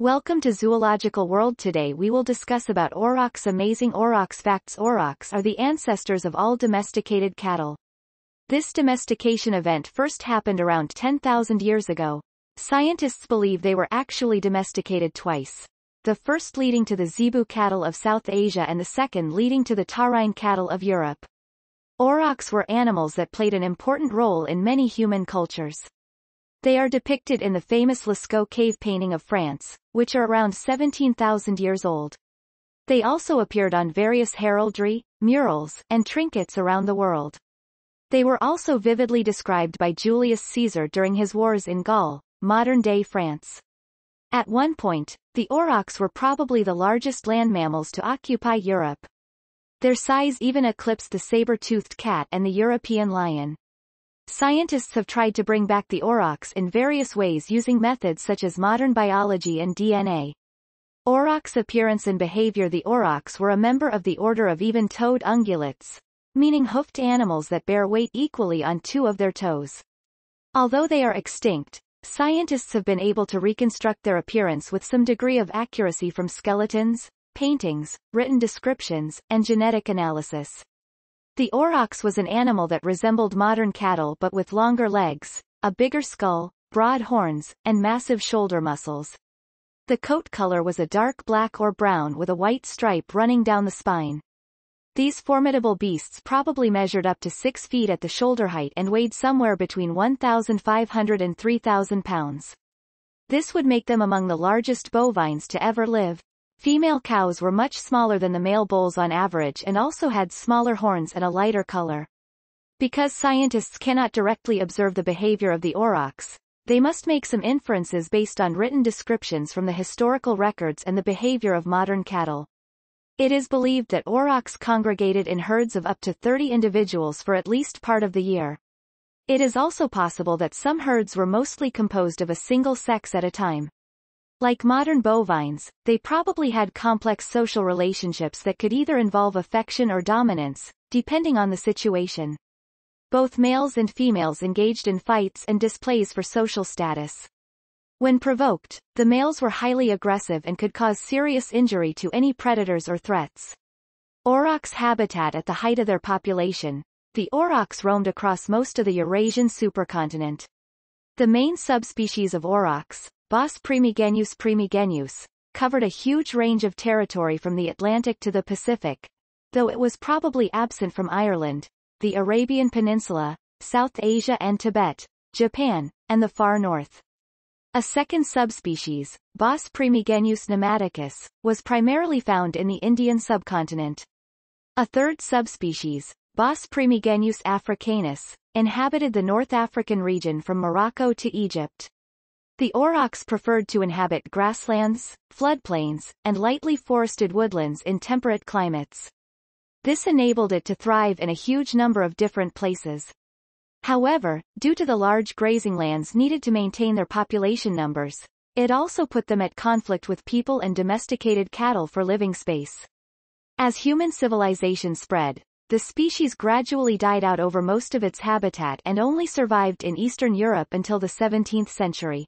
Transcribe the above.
Welcome to Zoological World today we will discuss about aurochs amazing aurochs facts aurochs are the ancestors of all domesticated cattle. This domestication event first happened around 10,000 years ago. Scientists believe they were actually domesticated twice. The first leading to the zebu cattle of South Asia and the second leading to the taurine cattle of Europe. Aurochs were animals that played an important role in many human cultures. They are depicted in the famous Lascaux cave painting of France, which are around 17,000 years old. They also appeared on various heraldry, murals, and trinkets around the world. They were also vividly described by Julius Caesar during his wars in Gaul, modern-day France. At one point, the aurochs were probably the largest land mammals to occupy Europe. Their size even eclipsed the saber-toothed cat and the European lion. Scientists have tried to bring back the aurochs in various ways using methods such as modern biology and DNA. Aurochs appearance and behavior The aurochs were a member of the order of even-toed ungulates, meaning hoofed animals that bear weight equally on two of their toes. Although they are extinct, scientists have been able to reconstruct their appearance with some degree of accuracy from skeletons, paintings, written descriptions, and genetic analysis. The aurochs was an animal that resembled modern cattle but with longer legs, a bigger skull, broad horns, and massive shoulder muscles. The coat color was a dark black or brown with a white stripe running down the spine. These formidable beasts probably measured up to 6 feet at the shoulder height and weighed somewhere between 1,500 and 3,000 pounds. This would make them among the largest bovines to ever live. Female cows were much smaller than the male bulls on average and also had smaller horns and a lighter color. Because scientists cannot directly observe the behavior of the aurochs, they must make some inferences based on written descriptions from the historical records and the behavior of modern cattle. It is believed that aurochs congregated in herds of up to 30 individuals for at least part of the year. It is also possible that some herds were mostly composed of a single sex at a time. Like modern bovines, they probably had complex social relationships that could either involve affection or dominance, depending on the situation. Both males and females engaged in fights and displays for social status. When provoked, the males were highly aggressive and could cause serious injury to any predators or threats. Aurochs habitat at the height of their population. The aurochs roamed across most of the Eurasian supercontinent. The main subspecies of aurochs, Bos primigenius primigenius, covered a huge range of territory from the Atlantic to the Pacific, though it was probably absent from Ireland, the Arabian Peninsula, South Asia and Tibet, Japan, and the far north. A second subspecies, Bos primigenius namadicus, was primarily found in the Indian subcontinent. A third subspecies, Bos primigenius africanus, inhabited the North African region from Morocco to Egypt. The aurochs preferred to inhabit grasslands, floodplains, and lightly forested woodlands in temperate climates. This enabled it to thrive in a huge number of different places. However, due to the large grazing lands needed to maintain their population numbers, it also put them at conflict with people and domesticated cattle for living space. As human civilization spread, the species gradually died out over most of its habitat and only survived in Eastern Europe until the 17th century.